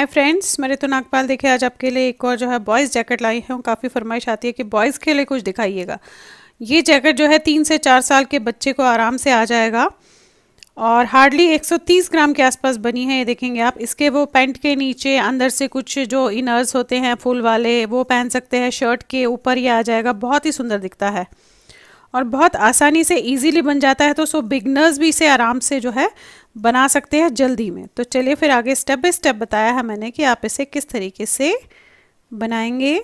Hi friends मेरे तो नागपाल देखे, आज आपके लिए एक और जो है बॉयज़ जैकेट लाई हूँ। काफ़ी फरमाइश आती है कि बॉयज़ के लिए कुछ दिखाइएगा। ये जैकेट जो है तीन से चार साल के बच्चे को आराम से आ जाएगा। और हार्डली 130 ग्राम के आसपास बनी है, ये देखेंगे आप। इसके वो पैंट के नीचे, अंदर से कुछ जो इनर्स होते हैं, फुल वाले, वो पहन सकते हैं। शर्ट के ऊपर ये आ जाएगा। बहुत ही सुंदर दिखता है। और बहुत आसानी से इजीली बन जाता है तो सो बिगनर्स भी इसे आराम से जो है बना सकते हैं जल्दी में। तो चलिए फिर आगे स्टेप बाय स्टेप बताया है मैंने कि आप इसे किस तरीके से बनाएँगे।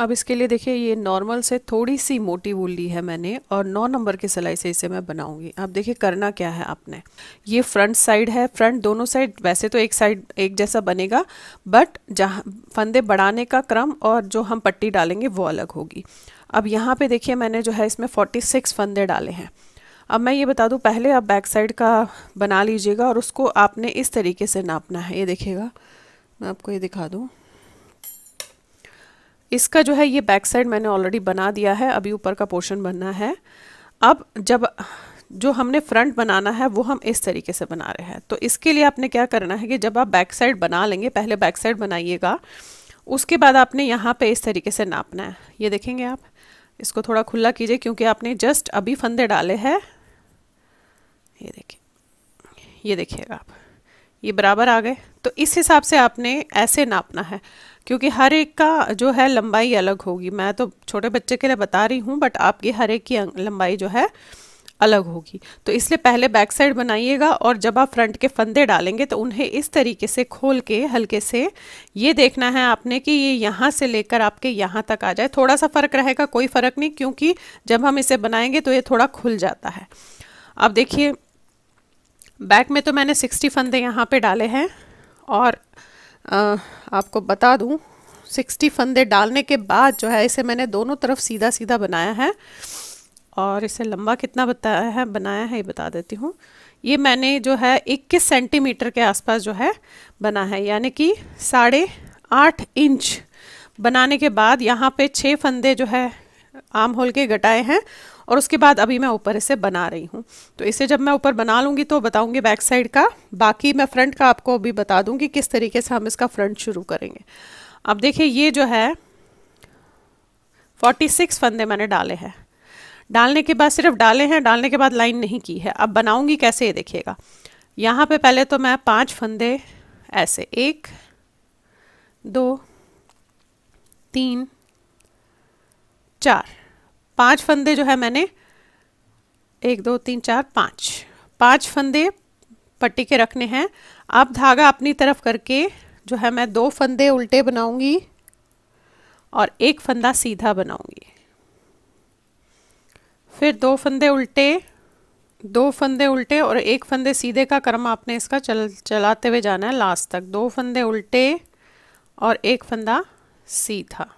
अब इसके लिए देखिए, ये नॉर्मल से थोड़ी सी मोटी वूल ली है मैंने और नौ नंबर की सिलाई से इसे मैं बनाऊँगी। अब देखिए, करना क्या है आपने? ये फ्रंट साइड है फ्रंट दोनों साइड वैसे तो एक साइड एक जैसा बनेगा बट जहाँ फंदे बढ़ाने का क्रम और जो हम पट्टी डालेंगे वो अलग होगी। अब यहाँ पे देखिए, मैंने जो है इसमें 46 फंदे डाले हैं। अब मैं ये बता दूँ, पहले आप बैक साइड का बना लीजिएगा और उसको आपने इस तरीके से नापना है। ये देखिएगा, मैं आपको ये दिखा दूँ। इसका जो है, ये बैक साइड मैंने ऑलरेडी बना दिया है, अभी ऊपर का पोर्शन बनना है। अब जब जो हमने फ्रंट बनाना है, वो हम इस तरीके से बना रहे हैं। तो इसके लिए आपने क्या करना है कि जब आप बैक साइड बना लेंगे, पहले बैक साइड बनाइएगा, उसके बाद आपने यहाँ पे इस तरीके से नापना है। ये देखेंगे आप। इसको थोड़ा खुला कीजिए, क्योंकि आपने जस्ट अभी फंदे डाले हैं। ये देखिए, ये देखिएगा आप। ये बराबर आ गए। तो इस हिसाब से आपने ऐसे नापना है। क्योंकि हर एक का जो है लंबाई अलग होगी। मैं तो छोटे बच्चे के लिए बता रही हूँ बट आपकी हर एक की लंबाई जो है अलग होगी। तो इसलिए पहले बैक साइड बनाइएगा और जब आप फ्रंट के फंदे डालेंगे तो उन्हें इस तरीके से खोल के, हल्के से ये देखना है आपने कि ये यहाँ से लेकर आपके यहाँ तक आ जाए। थोड़ा सा फ़र्क रहेगा, कोई फ़र्क नहीं, क्योंकि जब हम इसे बनाएँगे तो ये थोड़ा खुल जाता है। अब देखिए बैक में तो मैंने सिक्सटी फंदे यहाँ पर डाले हैं और आपको बता दूँ, सिक्सटी फंदे डालने के बाद जो है, इसे मैंने दोनों तरफ़ सीधा सीधा बनाया है। और इसे लंबा कितना बताया है, बनाया है, ये बता देती हूँ। ये मैंने जो है 21 सेंटीमीटर के आसपास जो है, बना है। यानी कि साढ़े आठ इंच बनाने के बाद यहाँ पे छः फंदे जो है आम होल के गटाए हैं। और उसके बाद अभी मैं ऊपर इसे बना रही हूँ। तो इसे जब मैं ऊपर बना लूँगी तो बताऊँगी बैक साइड का। बाकी मैं फ्रंट का आपको अभी बता दूँगी किस तरीके से हम इसका फ्रंट शुरू करेंगे। अब देखिए, ये जो है 46 फंदे मैंने डाले हैं। डालने के बाद सिर्फ़ डाले हैं, डालने के बाद लाइन नहीं की है। अब बनाऊँगी कैसे, ये देखिएगा। यहाँ पे पहले तो मैं पाँच फंदे ऐसे, एक, दो, तीन, चार पाँच फंदे जो है मैंने, एक, दो, तीन, चार, पाँच। पाँच फंदे पट्टी के रखने हैं। अब धागा अपनी तरफ़ करके जो है मैं दो फंदे उल्टे बनाऊँगी और एक फंदा सीधा बनाऊँगी। फिर दो फंदे उल्टे, दो फंदे उल्टे और एक फंदे सीधे का क्रम आपने इसका चल, चलाते हुए जाना है, लास्ट तक। दो फंदे उल्टे और एक फंदा सीधा।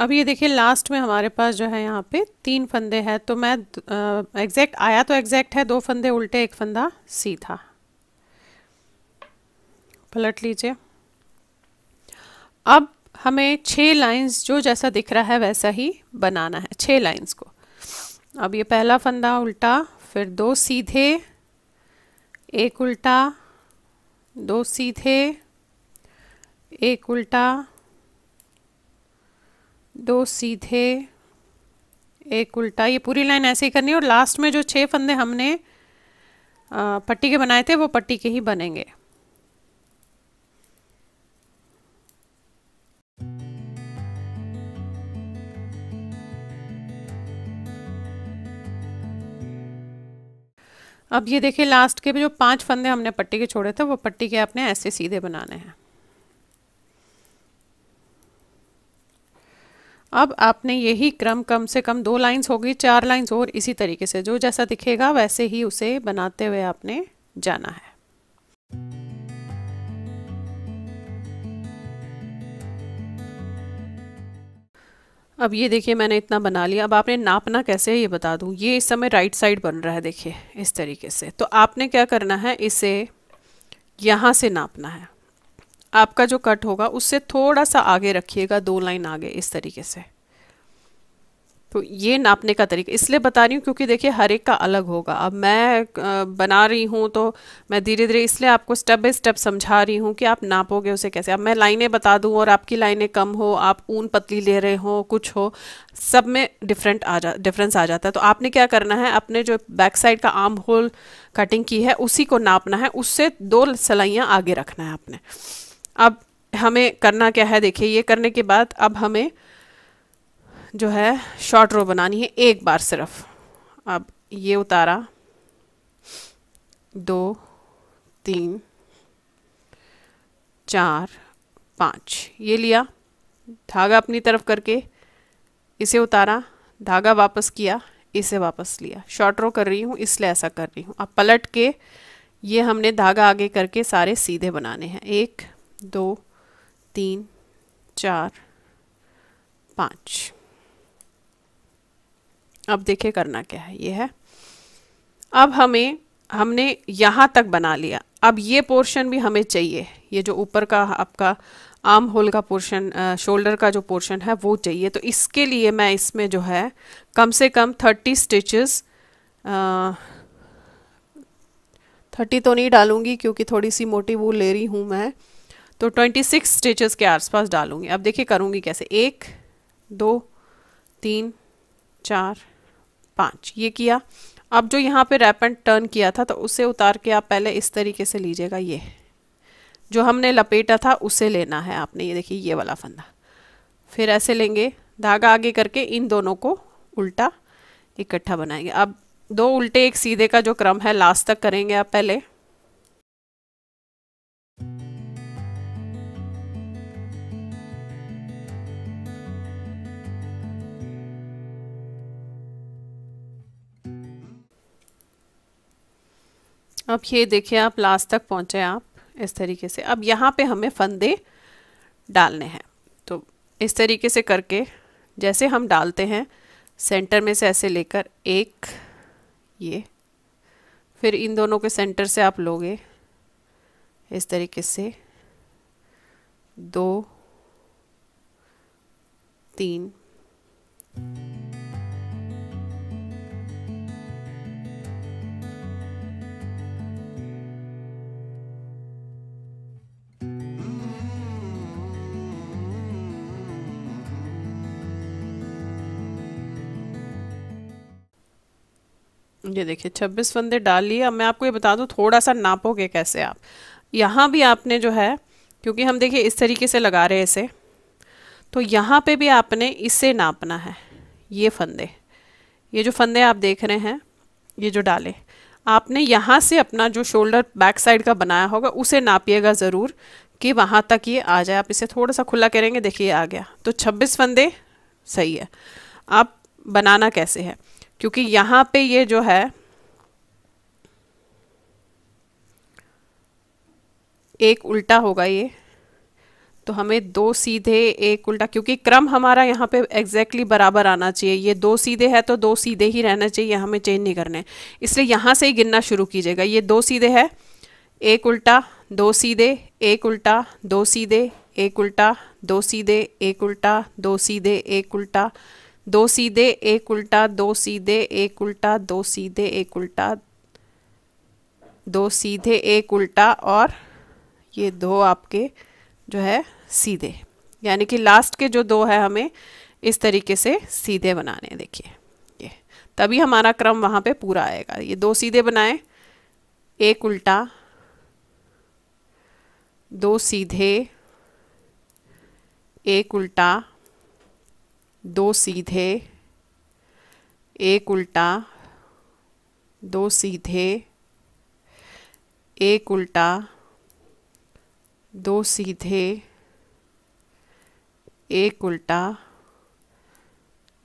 अब ये देखिए लास्ट में हमारे पास जो है यहाँ पे तीन फंदे हैं तो मैं एग्जैक्ट आया तो एग्जैक्ट है, दो फंदे उल्टे, एक फंदा सीधा। पलट लीजिए। अब हमें छः लाइंस जो जैसा दिख रहा है वैसा ही बनाना है छः लाइंस को। अब ये पहला फंदा उल्टा, फिर दो सीधे, एक उल्टा, दो सीधे, एक उल्टा दो सीधे, एक उल्टा। ये पूरी लाइन ऐसे ही करनी है और लास्ट में जो छह फंदे हमने पट्टी के बनाए थे, वो पट्टी के ही बनेंगे। अब ये देखिए लास्ट के भी जो पाँच फंदे हमने पट्टी के छोड़े थे, वो पट्टी के आपने ऐसे सीधे बनाने हैं। अब आपने यही क्रम कम से कम दो लाइंस होगी चार लाइंस और इसी तरीके से। जो जैसा दिखेगा, वैसे ही उसे बनाते हुए आपने जाना है। अब ये देखिए, मैंने इतना बना लिया। अब आपने नापना कैसे है, ये बता दूँ। ये इस समय राइट साइड बन रहा है, देखिए, इस तरीके से। तो आपने क्या करना है, इसे यहाँ से नापना है। आपका जो कट होगा, उससे थोड़ा सा आगे रखिएगा, दो लाइन आगे इस तरीके से। तो ये नापने का तरीका, इसलिए बता रही हूँ क्योंकि देखिए हर एक का अलग होगा। अब मैं बना रही हूँ तो मैं धीरे धीरे इसलिए आपको स्टेप बाय स्टेप समझा रही हूँ कि आप नापोगे उसे कैसे। अब मैं लाइनें बता दूँ और आपकी लाइनें कम हो, आप ऊन पतली ले रहे हो, कुछ हो, सब में डिफरेंट आ जा डिफरेंस आ जाता है। तो आपने क्या करना है अपने जो बैक साइड का आर्म होल कटिंग की है, उसी को नापना है, उससे दो सिलाइयाँ आगे रखना है आपने। अब हमें करना क्या है? देखिए, ये करने के बाद अब हमें जो है शॉर्ट रो बनानी है एक बार सिर्फ़। अब ये उतारा। दो, तीन, चार, पाँच। ये लिया। धागा अपनी तरफ़ करके इसे उतारा। धागा वापस किया, इसे वापस लिया। शॉर्ट रो कर रही हूँ, इसलिए ऐसा कर रही हूँ। अब पलट के ये हमने धागा आगे करके सारे सीधे बनाने हैं। एक दो, तीन, चार, पाँच। अब देखिए करना क्या है, ये है। अब हमें, हमने यहाँ तक बना लिया। अब ये पोर्शन भी हमें चाहिए। ये जो ऊपर का आपका आर्म होल का पोर्शन शोल्डर का जो पोर्शन है, वो चाहिए। तो इसके लिए मैं इसमें जो है, कम से कम थर्टी स्टिचेस थर्टी तो नहीं डालूँगी क्योंकि थोड़ी सी मोटी वो ले रही हूँ मैं। तो ट्वेंटी सिक्स स्टिचेस के आसपास डालूँगी। अब देखिए करूँगी कैसे। एक, दो, तीन, चार, पाँच। ये किया। अब जो यहाँ पे रैप एंड टर्न किया था तो उसे उतार के आप पहले इस तरीके से लीजिएगा ये। जो हमने लपेटा था, उसे लेना है आपने। ये देखिए, ये वाला फंदा। फिर ऐसे लेंगे। धागा आगे करके इन दोनों को उल्टा इकट्ठा बनाएँगे। अब दो उल्टे, एक सीधे का जो क्रम है लास्ट तक करेंगे आप पहले। अब ये देखिए आप लास्ट तक पहुँचे आप, इस तरीके से। अब यहाँ पे हमें फंदे डालने हैं। तो इस तरीके से करके, जैसे हम डालते हैं सेंटर में से ऐसे लेकर एक, ये। फिर इन दोनों के सेंटर से आप लोगे, इस तरीके से। दो, तीन। ये देखिए, छब्बीस फंदे डाल लिए। अब मैं आपको ये बता दूँ थोड़ा सा नापोगे कैसे आप? यहाँ भी आपने जो है, क्योंकि हम देखिए, इस तरीके से लगा रहे हैं इसे तो यहाँ पे भी आपने इसे नापना है, ये फंदे। ये जो फंदे आप देख रहे हैं, ये जो डाले, आपने यहाँ से अपना जो शोल्डर बैक साइड का बनाया होगा, उसे नापिएगा ज़रूर कि वहाँ तक ये आ जाए। आप इसे थोड़ा सा खुला करेंगे, देखिए आ गया। तो 26 फंदे सही है। आप बनाना कैसे है? क्योंकि यहाँ पे ये जो है, एक उल्टा होगा ये। तो हमें दो सीधे, एक उल्टा, क्योंकि क्रम हमारा यहाँ पे एग्जैक्टली बराबर आना चाहिए। ये दो सीधे है तो दो सीधे ही रहना चाहिए हमें चेंज नहीं करने इसलिए यहाँ से ही गिनना शुरू कीजिएगा। ये दो सीधे है, एक उल्टा, दो सीधे, एक उल्टा, दो सीधे, एक उल्टा, दो सीधे, एक उल्टा, दो सीधे, एक उल्टा। दो सीधे, एक उल्टा, दो सीधे, एक उल्टा, दो सीधे, एक उल्टा, दो सीधे, एक उल्टा और ये दो आपके जो है सीधे। यानी कि लास्ट के जो दो है हमें, इस तरीके से सीधे बनाने देखिए। ये। तभी हमारा क्रम वहाँ पे पूरा आएगा। ये दो सीधे बनाए, एक उल्टा, दो सीधे, एक उल्टा दो सीधे, एक उल्टा, दो सीधे, एक उल्टा, दो सीधे, एक उल्टा,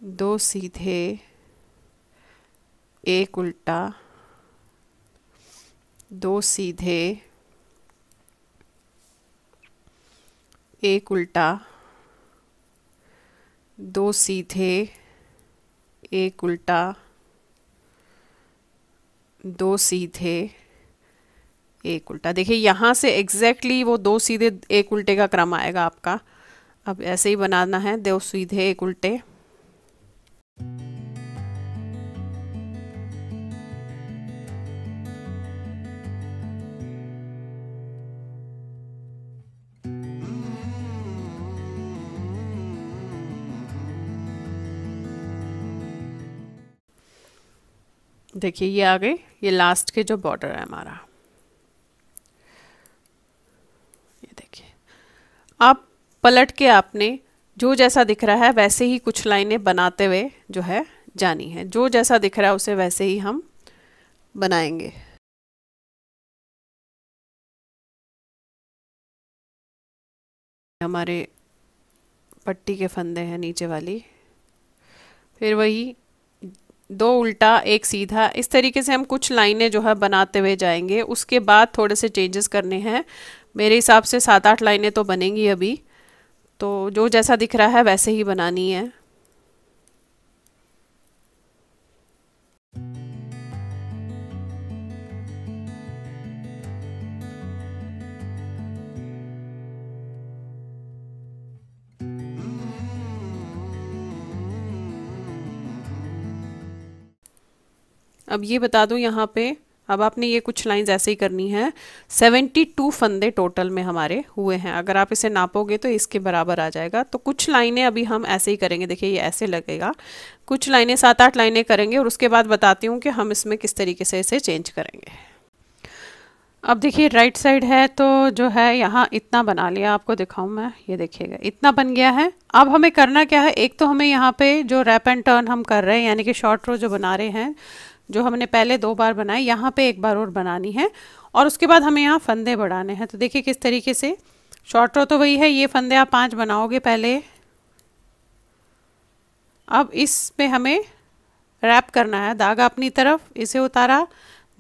दो सीधे, एक उल्टा, दो सीधे, एक उल्टा। दो सीधे, एक उल्टा, दो सीधे, एक उल्टा। देखिए, यहाँ से एग्जैक्टली exactly वो दो सीधे एक उल्टे का क्रम आएगा आपका। अब ऐसे ही बनाना है, दो सीधे, एक उल्टे। देखिए, ये आ गए ये लास्ट के जो बॉर्डर है हमारा। ये देखिए, आप पलट के आपने जो जैसा दिख रहा है, वैसे ही कुछ लाइनें बनाते हुए जो है, जानी है। जो जैसा दिख रहा है, उसे वैसे ही हम बनाएँगे। हमारे पट्टी के फंदे हैं नीचे वाली। फिर वही दो उल्टा, एक सीधा। इस तरीके से हम कुछ लाइनें जो है बनाते हुए जाएँगे। उसके बाद थोड़े से चेंजेस करने हैं। मेरे हिसाब से सात आठ लाइनें तो बनेंगी अभी। तो जो जैसा दिख रहा है वैसे ही बनानी है। अब ये बता दूँ यहाँ पे, अब आपने ये कुछ लाइंस ऐसे ही करनी है। सेवेंटी टू फंदे टोटल में हमारे हुए हैं। अगर आप इसे नापोगे तो इसके बराबर आ जाएगा। तो कुछ लाइनें अभी हम ऐसे ही करेंगे। देखिए, ये ऐसे लगेगा। कुछ लाइनें, सात आठ लाइनें करेंगे और उसके बाद बताती हूँ कि हम इसमें किस तरीके से इसे चेंज करेंगे। अब देखिए राइट साइड है तो जो है, यहाँ इतना बना लिया। आपको दिखाऊँ मैं। ये देखिएगा, इतना बन गया है। अब हमें करना क्या है? एक तो हमें यहाँ पे जो रैप एंड टर्न हम कर रहे हैं, यानी कि शॉर्ट रो जो बना रहे हैं जो हमने पहले दो बार बनाए, यहाँ पे एक बार और बनानी है और उसके बाद हमें यहाँ फंदे बढ़ाने हैं। तो देखिए किस तरीके से। शॉर्ट रो तो वही है, ये फंदे आप पाँच बनाओगे पहले। अब इस पे हमें रैप करना है। धागा अपनी तरफ़, इसे उतारा,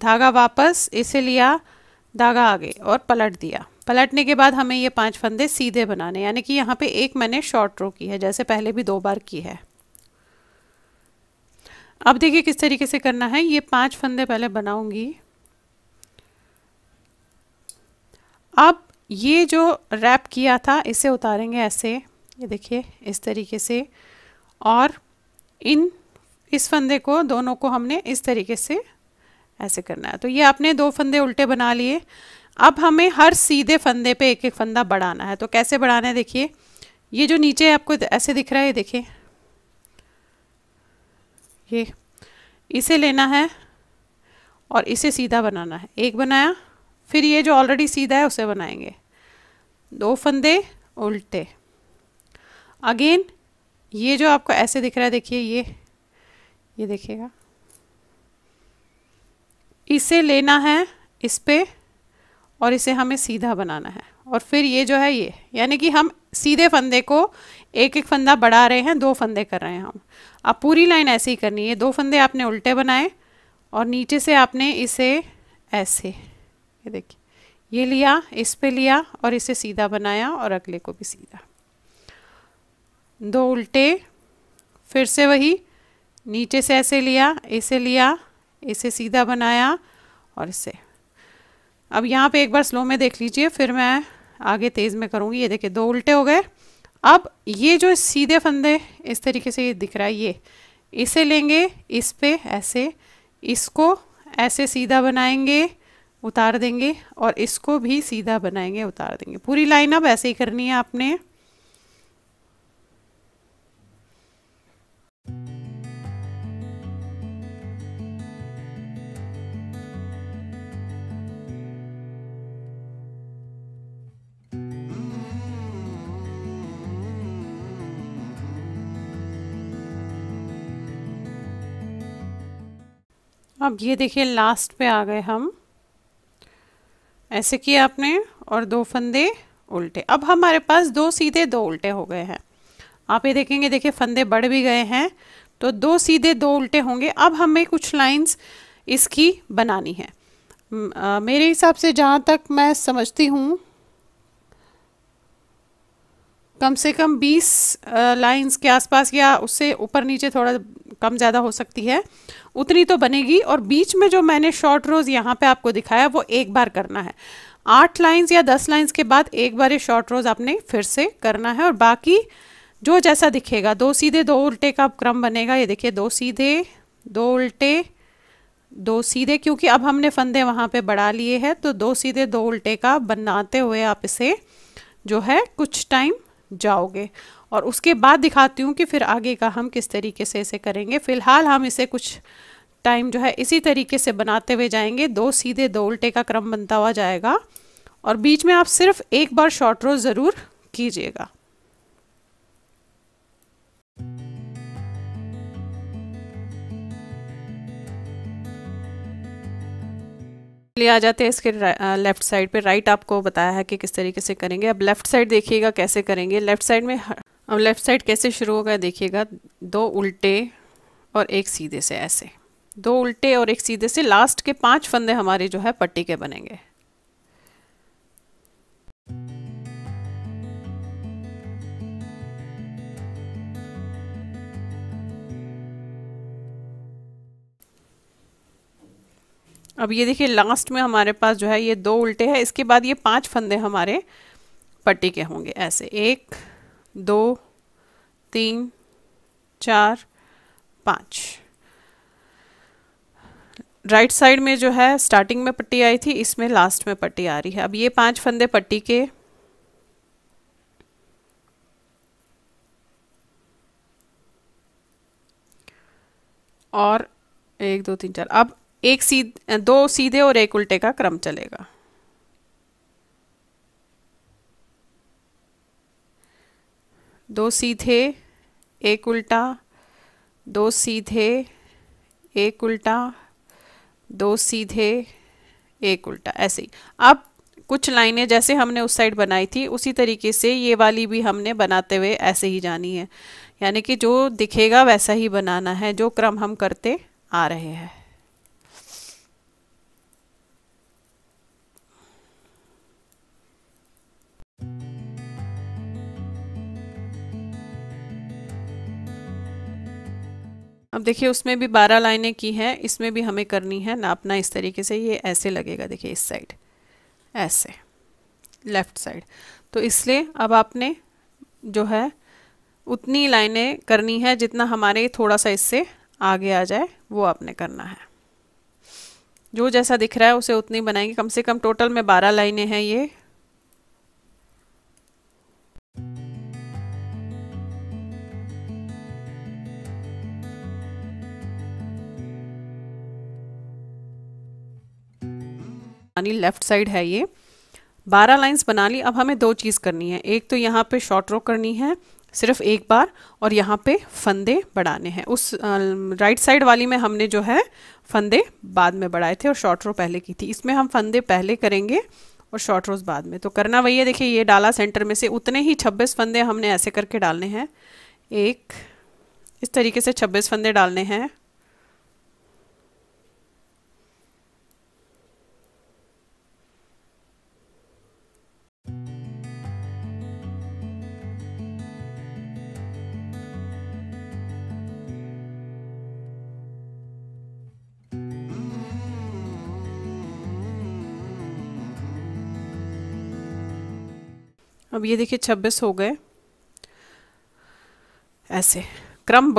धागा वापस, इसे लिया, धागा आगे और पलट दिया। पलटने के बाद हमें ये पाँच फंदे सीधे बनाने यानी कि यहाँ पे एक मैंने शॉर्ट रो की है, जैसे पहले भी दो बार की है। अब देखिए किस तरीके से करना है। ये पाँच फंदे पहले बनाऊँगी। अब ये जो रैप किया था, इसे उतारेंगे ऐसे। ये देखिए, इस तरीके से। और इन, इस फंदे को, दोनों को हमने इस तरीके से ऐसे करना है। तो ये आपने दो फंदे उल्टे बना लिए। अब हमें हर सीधे फंदे पे एक एक फंदा बढ़ाना है। तो कैसे बढ़ाना है, देखिए। ये जो नीचे आपको ऐसे दिख रहा है, ये देखिए। ये इसे लेना है और इसे सीधा बनाना है। एक बनाया, फिर ये जो ऑलरेडी सीधा है उसे बनाएँगे। दो फंदे, उल्टे। अगेन ये जो आपको ऐसे दिख रहा है, देखिए ये ये देखिएगा। इसे लेना है इस पे और इसे हमें सीधा बनाना है। और फिर ये जो है ये, यानी कि हम सीधे फंदे को एक एक फंदा बढ़ा रहे हैं, दो फंदे कर रहे हैं हम। अब पूरी लाइन ऐसे ही करनी है दो फंदे आपने उल्टे बनाए और नीचे से आपने इसे ऐसे, ये देखिए, ये लिया, इस पे लिया और इसे सीधा बनाया और अगले को भी सीधा। दो उल्टे, फिर से वही, नीचे से ऐसे लिया, इसे लिया, इसे सीधा बनाया और इसे। अब यहाँ पे एक बार स्लो में देख लीजिए, फिर मैं आगे तेज़ में करूँगी। ये देखिए, दो उल्टे हो गए अब ये जो सीधे फंदे इस तरीके से ये दिख रहा है, ये, इसे लेंगे इस पे ऐसे, इसको ऐसे सीधा बनाएँगे, उतार देंगे और इसको भी सीधा बनाएँगे, उतार देंगे। पूरी लाइन अब ऐसे ही करनी है आपने। अब ये देखिए लास्ट पे आ गए हम। ऐसे किया आपने और दो फंदे उल्टे। अब हमारे पास दो सीधे दो उल्टे हो गए हैं। आप ये देखेंगे, देखिए, फंदे बढ़ भी गए हैं तो दो सीधे दो उल्टे होंगे। अब हमें कुछ लाइंस इसकी बनानी है। मेरे हिसाब से जहाँ तक मैं समझती हूँ कम से कम 20 लाइंस के आसपास या उससे ऊपर नीचे थोड़ा कम ज़्यादा हो सकती है। उतनी तो बनेगी और बीच में जो मैंने शॉर्ट रोज़ यहाँ पे आपको दिखाया, वो एक बार करना है। आठ लाइंस या दस लाइंस के बाद एक बार ये शॉर्ट रोज़ आपने फिर से करना है और बाकी जो जैसा दिखेगा, दो सीधे, दो उल्टे का क्रम बनेगा। ये देखिए, दो सीधे, दो उल्टे, दो सीधे, क्योंकि अब हमने फंदे वहाँ पे बढ़ा लिए हैं तो दो सीधे, दो उल्टे का बनाते हुए आप इसे जो है कुछ टाइम जाओगे। और उसके बाद दिखाती हूँ कि फिर आगे का हम किस तरीके से इसे करेंगे। फ़िलहाल हम इसे कुछ टाइम जो है इसी तरीके से बनाते हुए जाएँगे। दो सीधे, दो उल्टे का क्रम बनता हुआ जाएगा। और बीच में आप सिर्फ़ एक बार शॉर्ट रो ज़रूर कीजिएगा। लिए आ जाते हैं इसके लेफ़्ट साइड पे। राइट आपको बताया है कि किस तरीके से करेंगे। अब लेफ़्ट साइड देखिएगा कैसे करेंगे। लेफ़्ट साइड में अब लेफ़्ट साइड कैसे शुरू होगा देखिएगा। दो उल्टे और एक सीधे से ऐसे। दो उल्टे और एक सीधे से। लास्ट के पाँच फंदे हमारे जो है पट्टी के बनेंगे। अब ये देखिए लास्ट में हमारे पास जो है, ये दो उल्टे हैं। इसके बाद ये पाँच फंदे हमारे पट्टी के होंगे ऐसे। एक, दो, तीन, चार, पाँच। राइट साइड में जो है स्टार्टिंग में पट्टी आई थी, इसमें लास्ट में पट्टी आ रही है। अब ये पाँच फंदे पट्टी के और एक, दो, तीन, चार। अब एक सीध, दो सीधे और एक उल्टे का क्रम चलेगा। दो सीधे, एक उल्टा, दो सीधे, एक उल्टा, दो सीधे, एक उल्टा, ऐसे ही। अब कुछ लाइनें जैसे हमने उस साइड बनाई थी, उसी तरीके से ये वाली भी हमने बनाते हुए ऐसे ही जानी है। यानी कि जो दिखेगा वैसा ही बनाना है, जो क्रम हम करते आ रहे हैं। अब देखिए, उसमें भी बारह लाइनें की हैं, इसमें भी हमें करनी है नापना इस तरीके से, ये ऐसे लगेगा, देखिए, इस साइड, ऐसे, लेफ़्ट साइड। तो इसलिए अब आपने जो है, उतनी लाइनें करनी है, जितना हमारे थोड़ा सा इससे आगे आ जाए, वो आपने करना है। जो जैसा दिख रहा है, उसे उतनी बनाएँगे। कम से कम टोटल में बारह लाइनें हैं ये यानी लेफ़्ट साइड है ये। बारह लाइंस बना ली, अब हमें दो चीज़ करनी है। एक तो यहाँ पे शॉर्ट रो करनी है, सिर्फ़ एक बार, और यहाँ पे फंदे बढ़ाने हैं। उस राइट साइड वाली में हमने जो है, फंदे बाद में बढ़ाए थे और शॉर्ट रो पहले की थी। इसमें हम फंदे पहले करेंगे और शॉर्ट रोज बाद में। तो करना वही है, देखिए ये डाला सेंटर में से, उतने ही छब्बीस फंदे हमने ऐसे करके डालने हैं। एक, इस तरीके से छब्बीस फंदे डालने हैं। अब ये देखिए छब्बीस हो गए। ऐसे, क्रम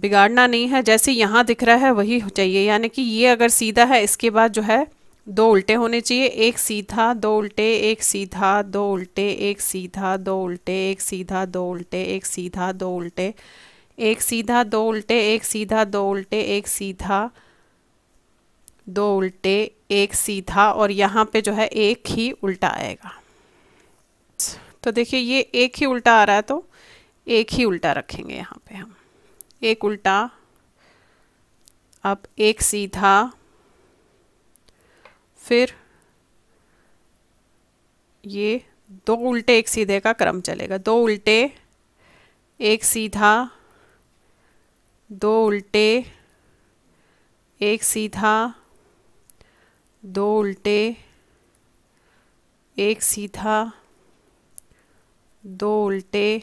बिगाड़ना नहीं है, जैसे यहाँ दिख रहा है वही चाहिए। यानी कि ये अगर सीधा है, इसके बाद जो है, दो उल्टे होने चाहिए, एक सीधा, दो उल्टे, एक सीधा, दो उल्टे, एक सीधा, दो उल्टे, एक सीधा, दो उल्टे, एक सीधा, दो उल्टे, एक सीधा, दो उल्टे, एक सीधा, दो उल्टे, एक सीधा, दो उल्टे, एक सीधा, और यहाँ पे जो है, एक ही उल्टा आएगा। तो देखिए, ये एक ही उल्टा आ रहा है तो एक ही उल्टा रखेंगे यहाँ पे हम। एक उल्टा, अब एक सीधा, फिर ये दो उल्टे एक सीधे का क्रम चलेगा। दो उल्टे, एक सीधा, दो उल्टे, एक सीधा, दो उल्टे, एक सीधा दो उल्टे,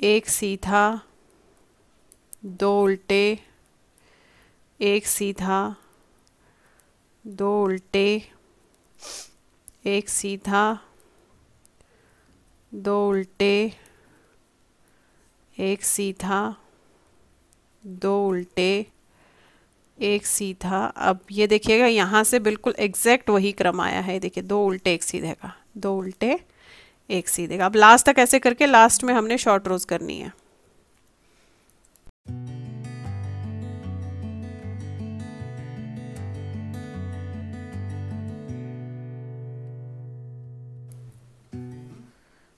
एक सीधा, दो उल्टे, एक सीधा, दो उल्टे, एक सीधा, दो उल्टे, एक सीधा, दो उल्टे, एक सीधा। अब ये देखिएगा, यहाँ से बिल्कुल एग्जैक्ट वही क्रम आया है। देखिए, दो उल्टे, एक सीधे का। दो उल्टे एक सीधे। का अब लास्ट तक ऐसे करके लास्ट में हमने शॉर्ट रोज करनी है।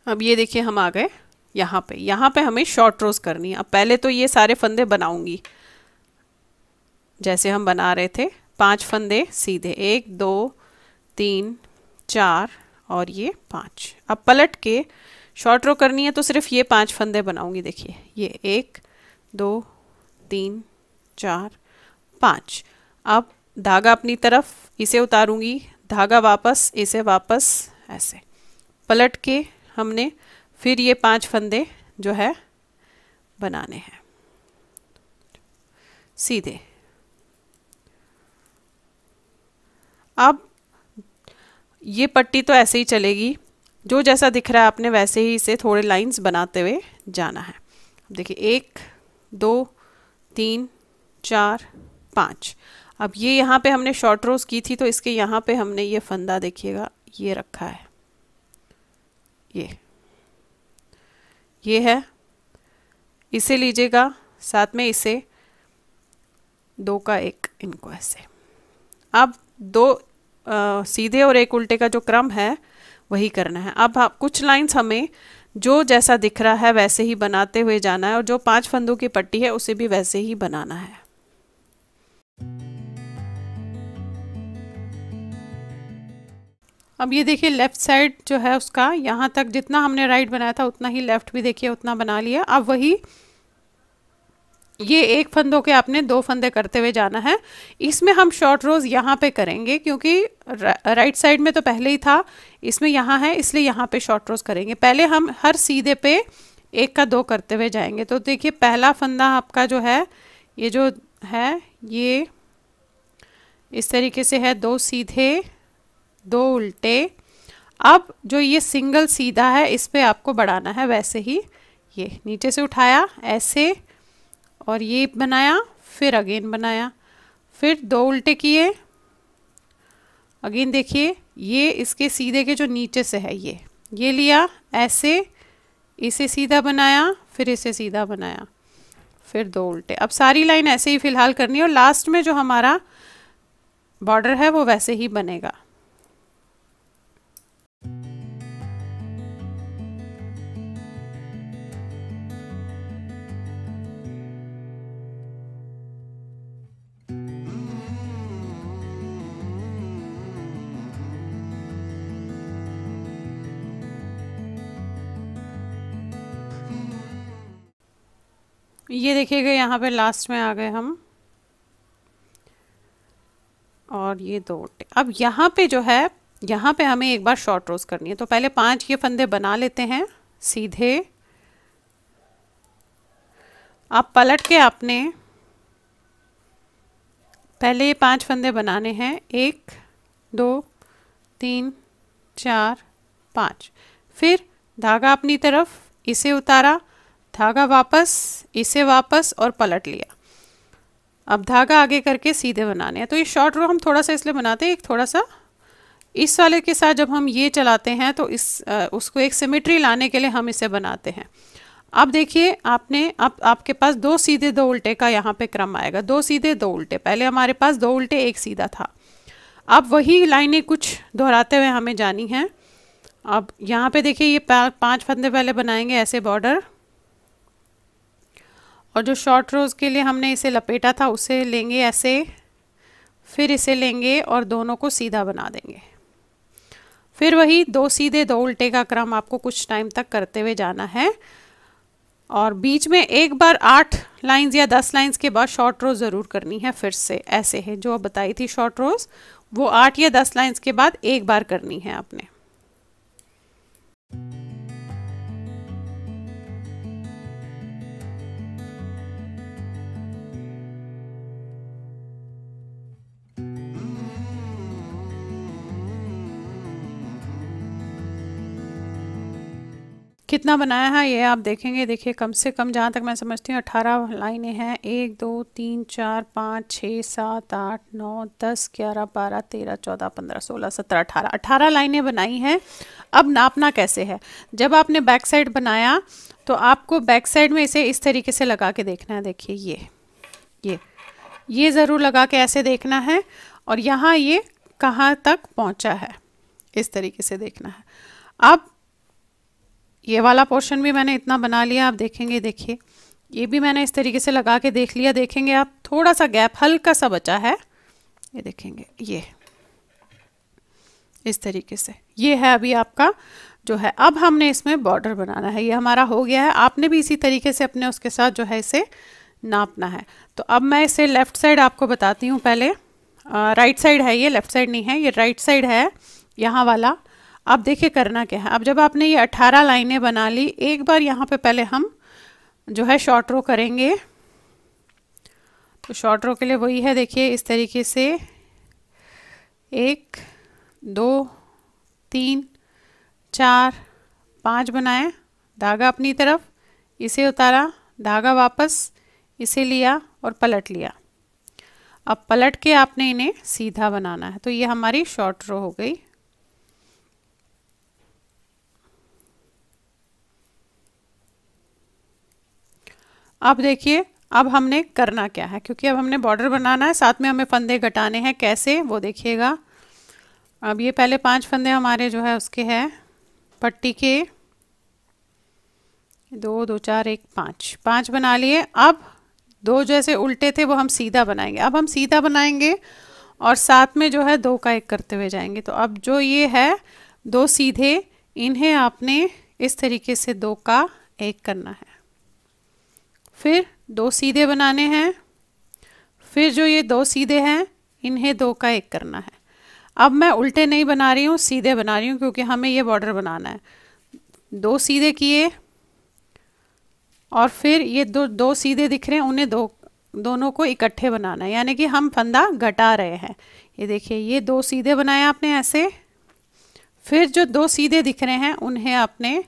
अब ये देखिए हम आ गए यहाँ पे। यहाँ पे हमें शॉर्ट रोज करनी है। अब पहले तो ये सारे फंदे बनाऊँगी। जैसे हम बना रहे थे, पाँच फंदे सीधे। एक, दो, तीन, चार और ये पाँच। अब पलट के शॉर्ट रो करनी है तो सिर्फ़ ये पाँच फंदे बनाऊँगी, देखिए। ये एक, दो, तीन, चार, पाँच। अब धागा अपनी तरफ़, इसे उतारूँगी। धागा वापस, इसे वापस, ऐसे। पलट के हमने फिर ये पाँच फंदे जो है, बनाने हैं। सीधे। अब ये पट्टी तो ऐसे ही चलेगी। जो जैसा दिख रहा है आपने वैसे ही इसे थोड़े लाइंस बनाते हुए जाना है। देखिए, एक, दो, तीन, चार, पाँच। अब ये यहाँ पे हमने शॉर्ट रोज की थी तो इसके यहाँ पे हमने ये फंदा देखिएगा, ये रखा है। ये। ये है। इसे लीजिएगा, साथ में इसे, दो का एक इनको ऐसे। अब दो आ, सीधे और एक उल्टे का जो क्रम है वही करना है। अब आप कुछ लाइंस हमें जो जैसा दिख रहा है वैसे ही बनाते हुए जाना है और जो पाँच फंदों की पट्टी है उसे भी वैसे ही बनाना है। अब ये देखिए लेफ़्ट साइड जो है उसका यहाँ तक जितना हमने राइट बनाया था उतना ही लेफ़्ट भी देखिए उतना बना लिया। अब वही ये एक फंदों के आपने दो फंदे करते हुए जाना है। इसमें हम शॉर्ट रोज यहाँ पे करेंगे क्योंकि राइट साइड में तो पहले ही था, इसमें यहाँ है, इसलिए यहाँ पे शॉर्ट रोज करेंगे। पहले हम हर सीधे पे एक का दो करते हुए जाएँगे। तो देखिए, पहला फंदा आपका जो है, ये जो है, ये इस तरीके से है, दो सीधे, दो उल्टे। अब जो ये सिंगल सीधा है, इस पर आपको बढ़ाना है, वैसे ही। ये नीचे से उठाया, ऐसे और ये बनाया, फिर अगेन बनाया, फिर दो उल्टे किए। अगेन देखिए, ये इसके सीधे के जो नीचे से है ये ये लिया, ऐसे, इसे सीधा बनाया, फिर इसे सीधा बनाया, फिर दो उल्टे। अब सारी लाइन ऐसे ही फ़िलहाल करनी है और लास्ट में जो हमारा बॉर्डर है वो वैसे ही बनेगा। ये देखिएगा, यहाँ पे लास्ट में आ गए हम। और ये दो अब यहाँ पे जो है, यहाँ पे हमें एक बार शॉर्ट रोज करनी है। तो पहले पाँच ये फंदे बना लेते हैं, सीधे। आप पलट के आपने पहले ये पाँच फंदे बनाने हैं। एक, दो, तीन, चार, पाँच। फिर धागा अपनी तरफ़, इसे उतारा। धागा वापस इसे वापस और पलट लिया। अब धागा आगे करके सीधे बनाने हैं। तो ये शॉर्ट रो हम थोड़ा सा इसलिए बनाते हैं एक थोड़ा सा। इस वाले के साथ जब हम ये चलाते हैं तो इस आ, उसको एक सिमेट्री लाने के लिए हम इसे बनाते हैं। अब देखिए आपने अब आपके पास दो सीधे दो उल्टे का यहाँ पे क्रम आएगा। दो सीधे दो उल्टे। पहले हमारे पास दो उल्टे एक सीधा था। अब वही लाइनें कुछ दोहराते हुए हमें जानी हैं। अब यहाँ पे देखिए ये पाँच फंदे पहले बनाएँगे ऐसे बॉर्डर और जो शॉर्ट रोज़ के लिए हमने इसे लपेटा था, उसे लेंगे ऐसे, फिर इसे लेंगे और दोनों को सीधा बना देंगे। फिर वही दो सीधे, दो उल्टे का क्रम आपको कुछ टाइम तक करते हुए जाना है। और बीच में एक बार आठ लाइंस या दस लाइंस के बाद शॉर्ट रोज ज़रूर करनी है फिर से, ऐसे है। जो बताई थी शॉर्ट रोज वो आठ या दस लाइंस के बाद एक बार करनी है आपने। कितना बनाया है ये आप देखेंगे, देखिए कम से कम जहाँ तक मैं समझती हूँ, अठारह लाइनें हैं। एक, दो, तीन, चार, पाँच छः सात, आठ, नौ, दस, ग्यारह, बारह, तेरह, चौदह, पंद्रह, सोलह, सत्रह, अठारह। अठारह लाइनें बनाई हैं। अब नापना कैसे है? जब आपने बैक साइड बनाया तो आपको बैक साइड में इसे इस तरीके से लगा के देखना है। देखिए ये ये ये ज़रूर लगा के ऐसे देखना है और यहाँ ये कहाँ तक पहुँचा है, इस तरीके से देखना है। अब ये वाला पोर्शन भी मैंने इतना बना लिया, आप देखेंगे, देखिए। ये भी मैंने इस तरीके से लगा के देख लिया। देखेंगे आप, थोड़ा सा गैप, हल्का सा बचा है। ये देखेंगे, ये। इस तरीके से। ये है अभी आपका, जो है, अब हमने इसमें बॉर्डर बनाना है। ये हमारा हो गया है। आपने भी इसी तरीके से अपने उसके साथ, जो है, इसे नापना है। तो अब मैं इसे लेफ़्ट साइड आपको बताती हूँ पहले। राइट साइड है ये लेफ़्ट साइड नहीं है। ये राइट साइड है, यहाँ वाला। अब देखिए करना क्या है। अब जब आपने ये अट्ठारह लाइनें बना ली, एक बार यहाँ पे पहले हम जो है शॉर्ट रो करेंगे। तो शॉर्ट रो के लिए वही है, देखिए इस तरीके से एक, दो, तीन, चार, पाँच बनाए। धागा अपनी तरफ़, इसे उतारा, धागा वापस, इसे लिया और पलट लिया। अब पलट के आपने इन्हें सीधा बनाना है। तो ये हमारी शॉर्ट रो हो गई। अब देखिए, अब हमने करना क्या है? क्योंकि अब हमने बॉर्डर बनाना है, साथ में हमें फंदे घटाने हैं, कैसे, वो देखिएगा। अब ये पहले पाँच फंदे हमारे जो है, उसके हैं, पट्टी के। दो दो, चार, एक, पाँच। पाँच बना लिए। अब दो जैसे उल्टे थे, वो हम सीधा बनाएँगे। अब हम सीधा बनाएँगे और साथ में जो है, दो का एक करते हुए जाएँगे। तो अब जो ये है, दो सीधे, इन्हें आपने इस तरीके से दो का एक करना है। फिर दो सीधे बनाने हैं। फिर जो ये दो सीधे हैं, इन्हें दो का एक करना है। अब मैं उल्टे नहीं बना रही हूँ, सीधे बना रही हूँ, क्योंकि हमें ये बॉर्डर बनाना है। दो सीधे किए और फिर ये दो दो सीधे दिख रहे हैं, उन्हें दो, दोनों को इकट्ठे बनाना है। यानी कि हम फंदा घटा रहे हैं। ये देखिए, ये दो सीधे बनाए आपने ऐसे। फिर जो दो सीधे दिख रहे हैं, उन्हें आपने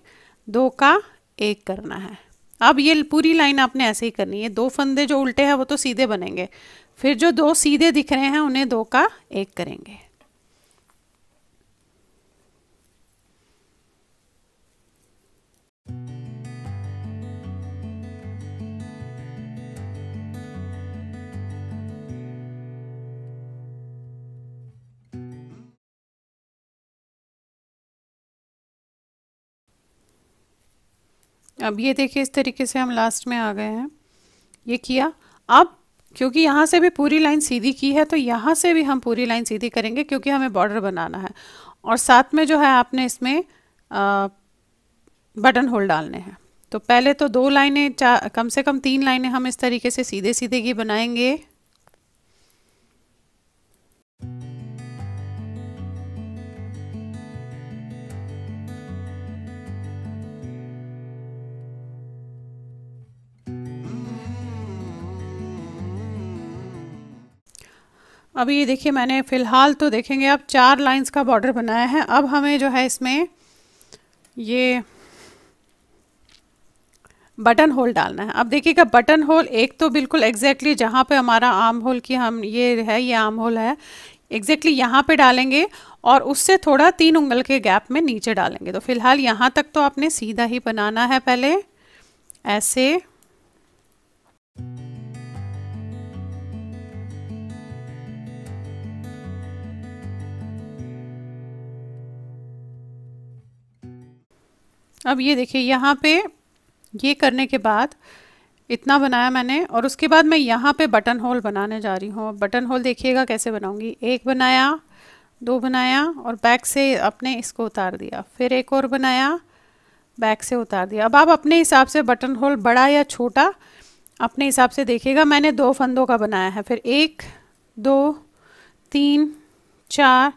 दो का एक करना है। अब ये पूरी लाइन आपने ऐसे ही करनी है। दो फंदे जो उल्टे हैं, वो तो सीधे बनेंगे। फिर जो दो सीधे दिख रहे हैं, उन्हें दो का एक करेंगे। अब ये देखिए इस तरीके से हम लास्ट में आ गए हैं। ये किया। अब क्योंकि यहाँ से भी पूरी लाइन सीधी की है तो यहाँ से भी हम पूरी लाइन सीधी करेंगे क्योंकि हमें बॉर्डर बनाना है। और साथ में जो है आपने इसमें आ, बटन होल डालने हैं। तो पहले तो दो लाइनें कम से कम तीन लाइनें हम इस तरीके से सीधे सीधे की बनाएँगे। अभी ये देखिए मैंने फ़िलहाल तो देखेंगे अब चार लाइंस का बॉर्डर बनाया है। अब हमें जो है इसमें ये बटन होल डालना है। अब देखिएगा बटन होल एक तो बिल्कुल एग्जैक्टली exactly जहाँ पे हमारा आम होल की हम ये है, ये आम होल है एग्जैक्टली exactly यहाँ पे डालेंगे और उससे थोड़ा तीन उंगल के गैप में नीचे डालेंगे। तो फ़िलहाल यहाँ तक तो आपने सीधा ही बनाना है पहले, ऐसे। अब ये देखिए, यहाँ पे ये करने के बाद इतना बनाया मैंने और उसके बाद मैं यहाँ पे बटन होल बनाने जा रही हूँ। बटन होल देखिएगा कैसे बनाऊँगी? एक बनाया, दो बनाया और बैक से अपने इसको उतार दिया। फिर एक और बनाया, बैक से उतार दिया। अब आप अपने हिसाब से बटन होल बड़ा या छोटा, अपने हिसाब से देखिएगा। मैंने दो फंदों का बनाया है। फिर एक, दो, तीन, चार,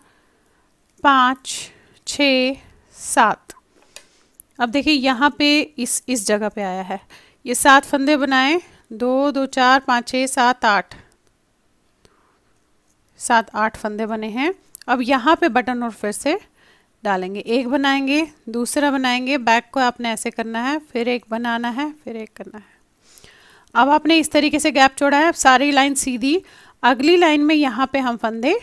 पाँच, छ, सात। अब देखिए, यहाँ पे इस इस जगह पे आया है। ये सात फंदे बनाए। दो दो, चार, पाँच छः सात, आठ। सात, आठ फंदे बने हैं। अब यहाँ पे बटन और फिर से डालेंगे। एक बनाएँगे, दूसरा बनाएँगे। बैक को आपने ऐसे करना है, फिर एक बनाना है, फिर एक करना है। अब आपने इस तरीके से गैप छोड़ा है। अब सारी लाइन सीधी। अगली लाइन में यहाँ पे हम फंदे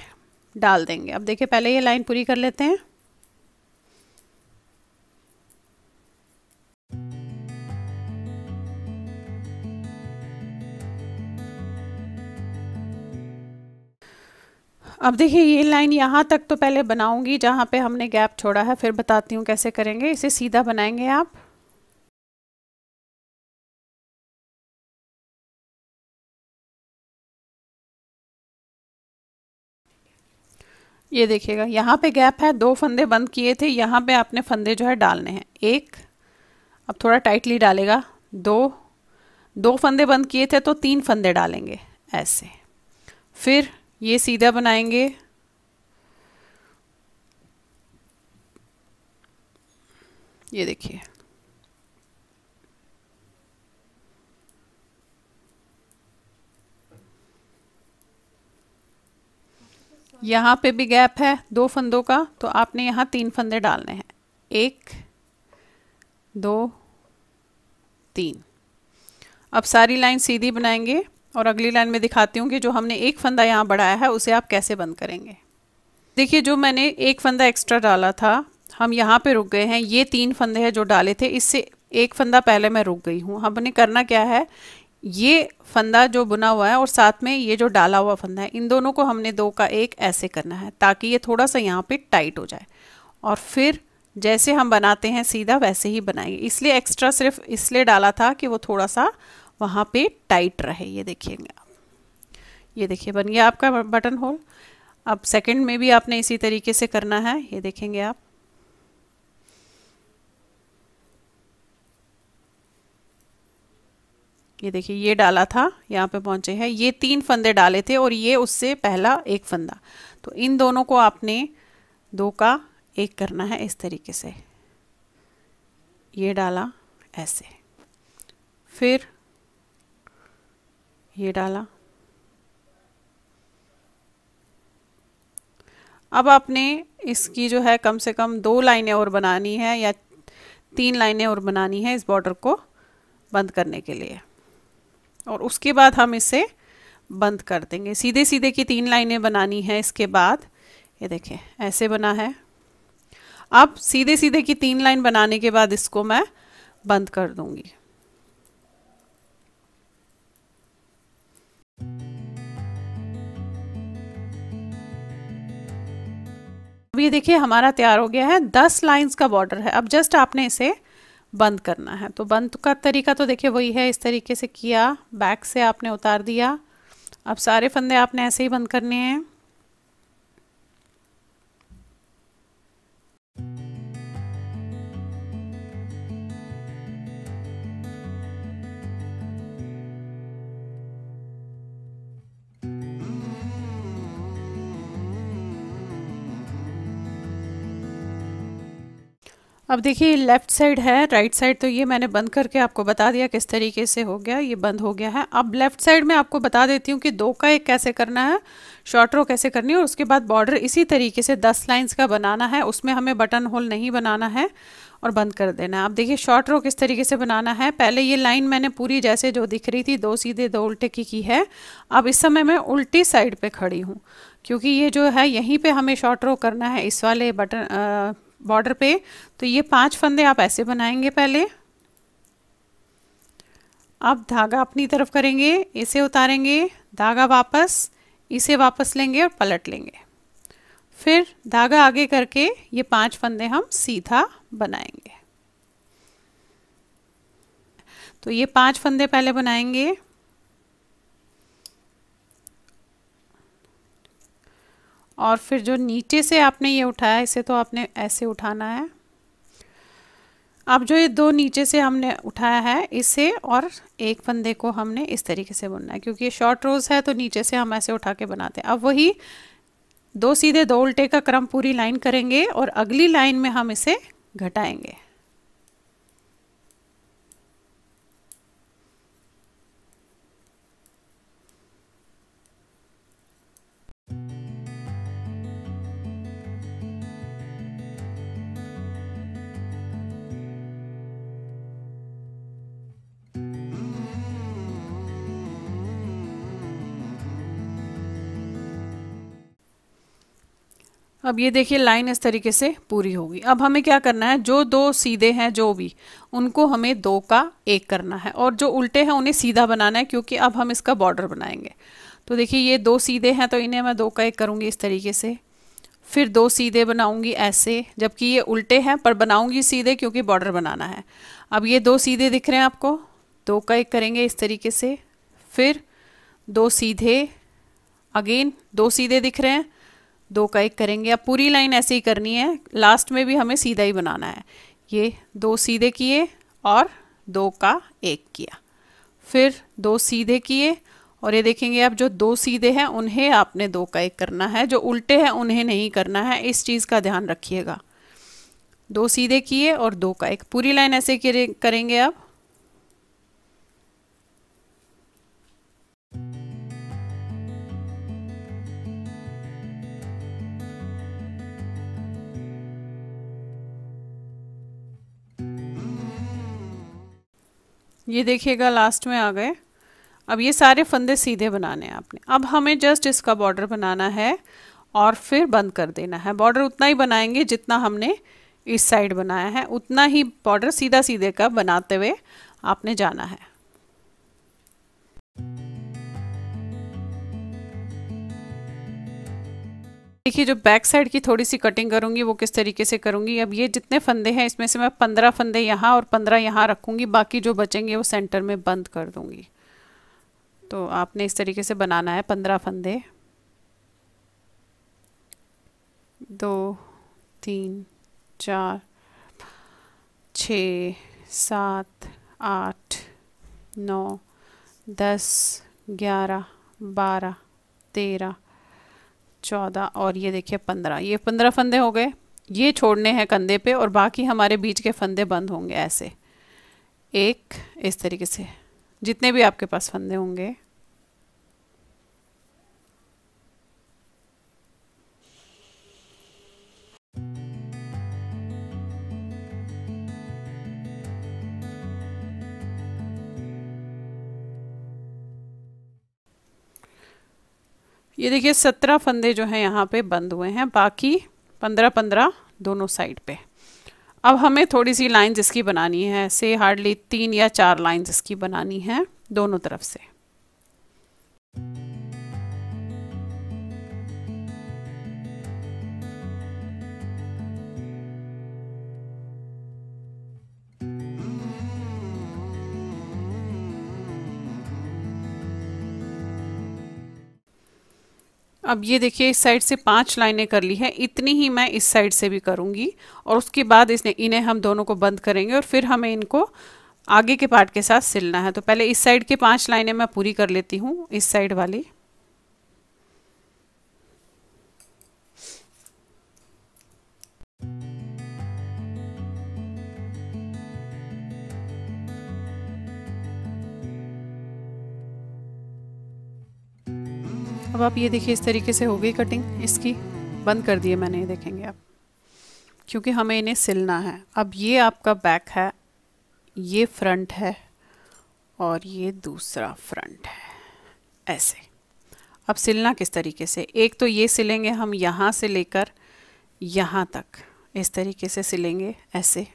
डाल देंगे। अब देखिए, पहले ये लाइन पूरी कर लेते हैं। अब देखिए, ये लाइन यहाँ तक तो पहले बनाऊँगी जहाँ पे हमने गैप छोड़ा है, फिर बताती हूँ कैसे करेंगे। इसे सीधा बनाएँगे आप। ये देखिएगा, यहाँ पे गैप है, दो फंदे बंद किए थे, यहाँ पे आपने फंदे जो है डालने हैं। एक, अब थोड़ा टाइटली डालेगा, दो दो फंदे बंद किए थे तो तीन फंदे डालेंगे, ऐसे। फिर ये सीधा बनाएँगे। ये देखिए। यहाँ पे भी गैप है दो फंदों का तो आपने यहाँ तीन फंदे डालने हैं। एक, दो, तीन। अब सारी लाइन सीधी बनाएँगे। और अगली लाइन में दिखाती हूँ कि जो हमने एक फंदा यहाँ बढ़ाया है, उसे आप कैसे बंद करेंगे। देखिए, जो मैंने एक फंदा एक्स्ट्रा डाला था, हम यहाँ पे रुक गए हैं। ये तीन फंदे हैं जो डाले थे, इससे एक फंदा पहले मैं रुक गई हूँ। हमने करना क्या है, ये फंदा जो बुना हुआ है और साथ में ये जो डाला हुआ फंदा है, इन दोनों को हमने दो का एक ऐसे करना है, ताकि ये थोड़ा सा यहाँ पे टाइट हो जाए। और फिर जैसे हम बनाते हैं, सीधा वैसे ही बनाएँगे इसलिए एक्स्ट्रा सिर्फ़ इसलिए डाला था कि वो थोड़ा सा वहाँ पे टाइट रहे, ये देखिएगा। आप ये देखिए, बन गया आपका बटन होल अब सेकंड में भी आपने इसी तरीके से करना है, ये देखेंगे आप। ये देखिए, ये डाला था, यहाँ पे पहुँचे हैं। ये तीन फंदे डाले थे और ये उससे पहला एक फंदा। तो इन दोनों को आपने दो का एक करना है इस तरीके से। ये डाला ऐसे। फिर ये डाला। अब आपने इसकी जो है कम से कम दो लाइनें और बनानी है या तीन लाइनें और बनानी है इस बॉर्डर को बंद करने के लिए। और उसके बाद हम इसे बंद कर देंगे। सीधे सीधे की तीन लाइनें बनानी है इसके बाद। ये देखें ऐसे बना है। अब सीधे सीधे की तीन लाइन बनाने के बाद इसको मैं बंद कर दूँगी। अब ये देखिए, हमारा तैयार हो गया है। दस लाइंस का बॉर्डर है। अब जस्ट आपने इसे बंद करना है। तो बंद का तरीका तो देखिए, वही है। इस तरीके से किया बैक से आपने उतार दिया। अब सारे फंदे आपने ऐसे ही बंद करने हैं। अब देखिए लेफ़्ट साइड है राइट साइड तो ये मैंने बंद करके आपको बता दिया किस तरीके से हो गया, ये बंद हो गया है। अब लेफ़्ट साइड में आपको बता देती हूँ कि दो का एक कैसे करना है शॉर्ट रो कैसे करनी है, और उसके बाद बॉर्डर इसी तरीके से दस लाइन्स का बनाना है, उसमें हमें बटन होल नहीं बनाना है, और बंद कर देना है। अब देखिए शॉर्ट रो किस तरीके से बनाना है, पहले ये लाइन मैंने पूरी जैसे जो दिख रही थी, दो सीधे, दो उल्टे की की है। अब इस समय मैं उल्टी साइड पे खड़ी हूँ, क्योंकि ये जो है, यहीं पे हमें शॉर्ट रो करना है, इस वाले बटन बॉर्डर पे तो ये पाँच फंदे आप ऐसे बनाएँगे पहले। अब धागा अपनी तरफ़ करेंगे, इसे उतारेंगे, धागा वापस, इसे वापस लेंगे और पलट लेंगे। फिर धागा आगे करके ये पाँच फंदे हम सीधा बनाएँगे। तो ये पाँच फंदे पहले बनाएँगे। और फिर जो नीचे से आपने ये उठाया, इसे तो आपने ऐसे उठाना है। अब जो ये दो नीचे से हमने उठाया है, इसे और एक फंदे को हमने इस तरीके से बुनना है, क्योंकि ये शॉर्ट रोज़ है तो नीचे से हम ऐसे उठा के बनाते हैं। अब वही दो सीधे दो उल्टे का क्रम पूरी लाइन करेंगे और अगली लाइन में हम इसे घटाएँगे। अब ये देखिए, लाइन इस तरीके से पूरी होगी। अब हमें क्या करना है? जो दो सीधे हैं, जो भी, उनको हमें दो का एक करना है और जो उल्टे हैं, उन्हें सीधा बनाना है क्योंकि अब हम इसका बॉर्डर बनाएँगे। तो देखिए, ये दो सीधे हैं तो इन्हें मैं दो का एक करूँगी इस तरीके से। फिर दो सीधे बनाऊँगी ऐसे, जबकि ये उल्टे हैं, पर बनाऊँगी सीधे क्योंकि बॉर्डर बनाना है। अब ये दो सीधे दिख रहे हैं आपको, दो का एक करेंगे इस तरीके से। फिर दो सीधे, अगेन, दो सीधे दिख रहे हैं दो का एक करेंगे। अब पूरी लाइन ऐसे ही करनी है। लास्ट में भी हमें सीधा ही बनाना है। ये दो सीधे किए और दो का एक किया। फिर दो सीधे किए और ये देखेंगे आप जो दो सीधे हैं, उन्हें आपने दो का एक करना है। जो उल्टे हैं, उन्हें नहीं करना है। इस चीज़ का ध्यान रखिएगा। दो सीधे किए और दो का एक। पूरी लाइन ऐसे करेंगे आप ये देखिएगा लास्ट में आ गए। अब ये सारे फंदे सीधे बनाने हैं आपने। अब हमें जस्ट इसका बॉर्डर बनाना है और फिर बंद कर देना है। बॉर्डर उतना ही बनाएँगे जितना हमने इस साइड बनाया है। उतना ही बॉर्डर सीधा सीधे का बनाते हुए आपने जाना है। देखिए, जो बैक साइड की थोड़ी सी कटिंग करूँगी, वो किस तरीके से करूँगी? अब ये जितने फंदे हैं, इसमें से मैं पंद्रह फंदे यहाँ और पंद्रह यहाँ रखूँगी, बाकी जो बचेंगे, वो सेंटर में बंद कर दूँगी। तो आपने इस तरीके से बनाना है, पंद्रह फंदे। दो, तीन, चार छ सात, आठ, नौ, दस, ग्यारह, बारह, तेरह चौदह और ये देखिए पंद्रह। ये पंद्रह फंदे हो गए। ये छोड़ने हैं कंधे पे और बाकी हमारे बीच के फंदे बंद होंगे ऐसे। एक, इस तरीके से। जितने भी आपके पास फंदे होंगे ये देखिए, सत्रह फंदे जो हैं यहाँ पे बंद हुए हैं, बाकी पंद्रह पंद्रह दोनों साइड पे। अब हमें थोड़ी सी लाइन्स इसकी बनानी है से हार्डली तीन या चार लाइन्स इसकी बनानी है, दोनों तरफ़ से। अब ये देखिए, इस साइड से पाँच लाइनें कर ली हैं। इतनी ही मैं इस साइड से भी करूँगी और उसके बाद इसने, इन्हें हम दोनों को बंद करेंगे और फिर हमें इनको आगे के पार्ट के साथ सिलना है। तो पहले इस साइड के पाँच लाइनें मैं पूरी कर लेती हूँ, इस साइड वाली। अब आप ये देखिए, इस तरीके से हो गई कटिंग इसकी बंद कर दिए मैंने, ये देखेंगे आप। क्योंकि हमें इन्हें सिलना है। अब ये आपका बैक है, ये फ्रंट है, और ये दूसरा फ्रंट है। ऐसे। अब सिलना किस तरीके से? एक तो ये सिलेंगे हम यहाँ से लेकर यहाँ तक। इस तरीके से सिलेंगे, ऐसे।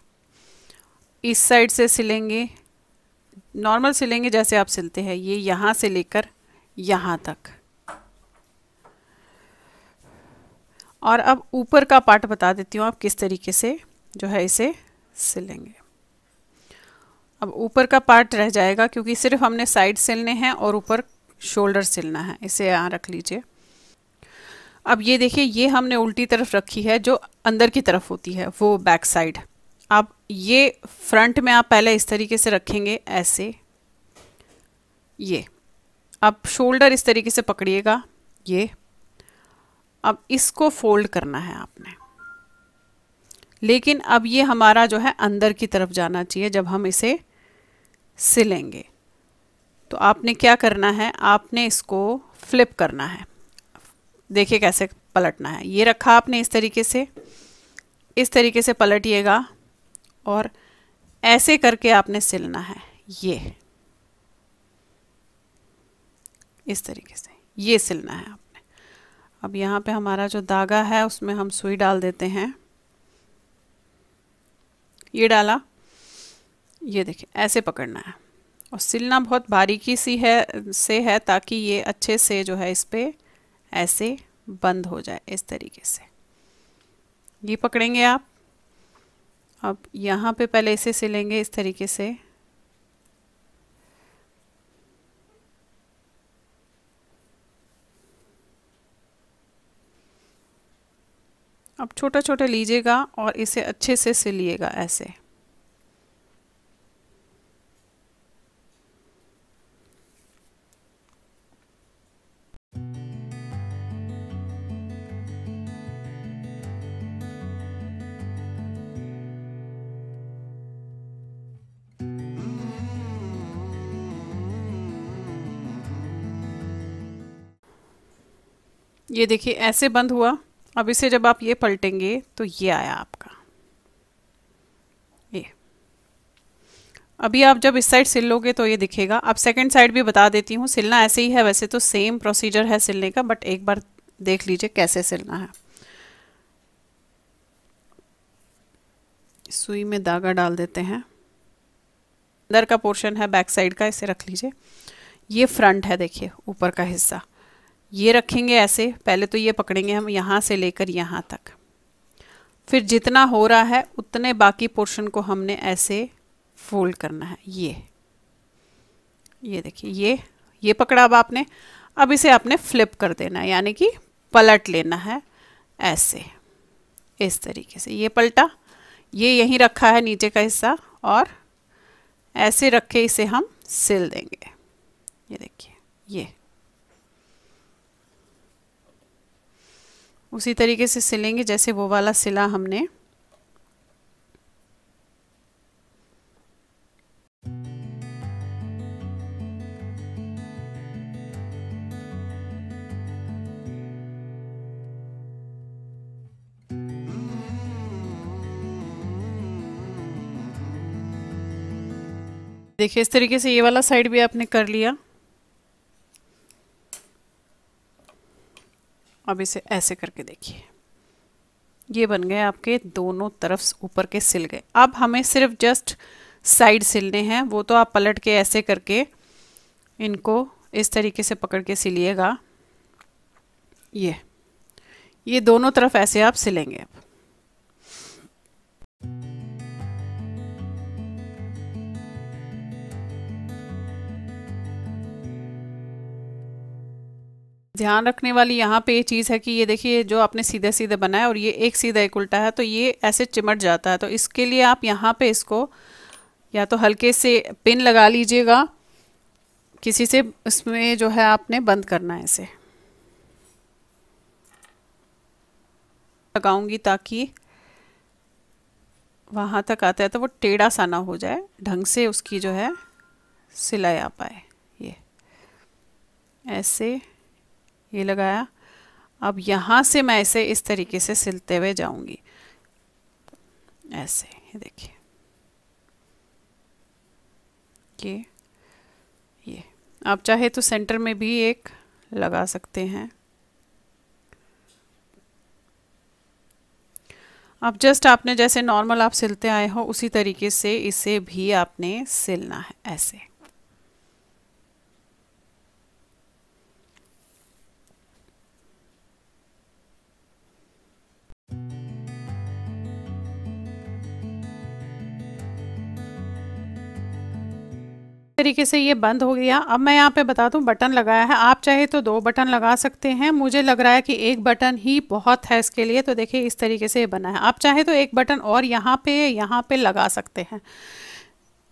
इस साइड से सिलेंगे नॉर्मल सिलेंगे जैसे आप सिलते हैं। ये यहाँ से लेकर यहाँ तक। और अब ऊपर का पार्ट बता देती हूँ आप किस तरीके से जो है इसे सिलेंगे। अब ऊपर का पार्ट रह जाएगा क्योंकि सिर्फ़ हमने साइड सिलने हैं और ऊपर शोल्डर सिलना है, इसे यहाँ रख लीजिए। अब ये देखिए, ये हमने उल्टी तरफ़ रखी है जो अंदर की तरफ़ होती है, वो बैक साइड। अब ये फ्रंट में आप पहले इस तरीके से रखेंगे, ऐसे, ये। अब शोल्डर इस तरीके से पकड़िएगा, ये। अब इसको फोल्ड करना है आपने। लेकिन अब ये हमारा जो है अंदर की तरफ़ जाना चाहिए जब हम इसे सिलेंगे। तो आपने क्या करना है? आपने इसको फ्लिप करना है। देखिए कैसे पलटना है। ये रखा आपने इस तरीके से। इस तरीके से पलटिएगा और ऐसे करके आपने सिलना है। ये। इस तरीके से। ये सिलना है अब यहाँ पे हमारा जो धागा है, उसमें हम सुई डाल देते हैं। ये डाला। ये देखिए, ऐसे पकड़ना है। और सिलना बहुत बारीकी सी है, से है, ताकि ये अच्छे से जो है इस पर ऐसे बंद हो जाए, इस तरीके से। ये पकड़ेंगे आप। अब यहाँ पे पहले इसे सिलेंगे इस तरीके से। अब छोटा छोटा लीजिएगा और इसे अच्छे से सिलिएगा ऐसे। ये देखिए, ऐसे बंद हुआ। अब इसे जब आप ये पलटेंगे तो ये आया आपका। ये। अभी आप जब इस साइड सिल लोगे तो ये दिखेगा। अब सेकंड साइड भी बता देती हूँ, सिलना ऐसे ही है, वैसे तो सेम प्रोसीजर है सिलने का बट एक बार देख लीजिए कैसे सिलना है। सुई में धागा डाल देते हैं। अंदर का पोर्शन है बैक साइड का, इसे रख लीजिए। ये फ्रंट है, देखिए, ऊपर का हिस्सा। ये रखेंगे ऐसे, पहले तो ये पकड़ेंगे हम यहाँ से लेकर यहाँ तक। फिर जितना हो रहा है, उतने बाकी पोर्शन को हमने ऐसे फोल्ड करना है। ये। ये देखिए, ये ये पकड़ा अब आपने। अब इसे आपने फ्लिप कर देना है, यानी कि पलट लेना है ऐसे। इस तरीके से। ये पलटा, ये यहीं रखा है नीचे का हिस्सा, और ऐसे रख के इसे हम सिल देंगे। ये देखिए, ये। उसी तरीके से सिलेंगे जैसे वो वाला सिला हमने। देखिए, इस तरीके से ये वाला साइड भी आपने कर लिया। अब इसे ऐसे करके देखिए। ये बन गए आपके दोनों तरफ़ ऊपर के सिल गए। अब हमें सिर्फ़ जस्ट साइड सिलने हैं, वो तो आप पलट के ऐसे करके इनको इस तरीके से पकड़ के सिलिएगा। ये ये दोनों तरफ़ ऐसे आप सिलेंगे अब। ध्यान रखने वाली यहाँ पे ये चीज़ है कि ये देखिए, जो आपने सीधे सीधे बनाया और ये एक सीधा एक उल्टा है तो ये ऐसे चिमट जाता है। तो इसके लिए आप यहाँ पे इसको या तो हल्के से पिन लगा लीजिएगा। किसी से इसमें जो है आपने बंद करना है इसे। लगाऊँगी ताकि वहाँ तक आता है तो वो टेढ़ा सा ना हो जाए, ढंग से उसकी जो है सिलाई आ पाए। ये। ऐसे ये लगाया। अब यहाँ से मैं इसे इस तरीके से सिलते हुए जाऊँगी। ऐसे, ये देखिए। ये ये। आप चाहे तो सेंटर में भी एक लगा सकते हैं। अब जस्ट आपने जैसे नॉर्मल आप सिलते आए हो, उसी तरीके से इसे भी आपने सिलना है, ऐसे। तरीके से ये बंद हो गया। अब मैं यहाँ पे बता दूँ, बटन लगाया है। आप चाहे तो दो बटन लगा सकते हैं। मुझे लग रहा है कि एक बटन ही बहुत है इसके लिए तो देखिए इस तरीके से ये बना है। आप चाहे तो एक बटन और यहाँ पे यहाँ पे लगा सकते हैं।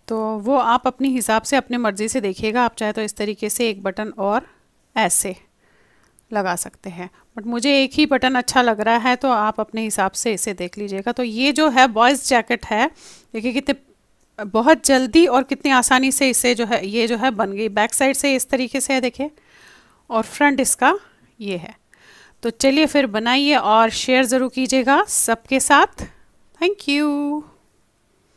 तो वो आप अपने हिसाब से, अपनी मर्ज़ी से देखिएगा। आप चाहे तो इस तरीके से एक बटन और ऐसे लगा सकते हैं। बट मुझे एक ही बटन अच्छा लग रहा है तो आप अपने हिसाब से इसे देख लीजिएगा। तो ये जो है बॉयज़ जैकेट है, देखिए कितने बहुत जल्दी और कितनी आसानी से इसे जो है, ये जो है बन गई। बैक साइड से इस तरीके से है, देखिए। और फ्रंट इसका ये है। तो चलिए फिर बनाइए और शेयर ज़रूर कीजिएगा सबके साथ। Thank you